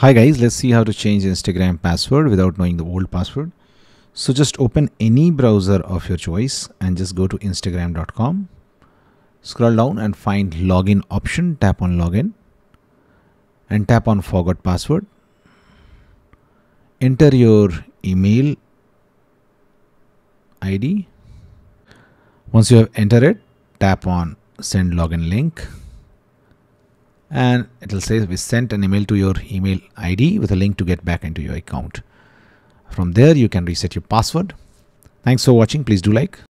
Hi guys, let's see how to change Instagram password without knowing the old password. So just open any browser of your choice and just go to instagram.com. Scroll down and find login option, tap on login and tap on forgot password. Enter your email ID. Once you have entered it, tap on send login link and it will say we sent an email to your email ID with a link to get back into your account. From there you can reset your password. Thanks for watching. Please do like.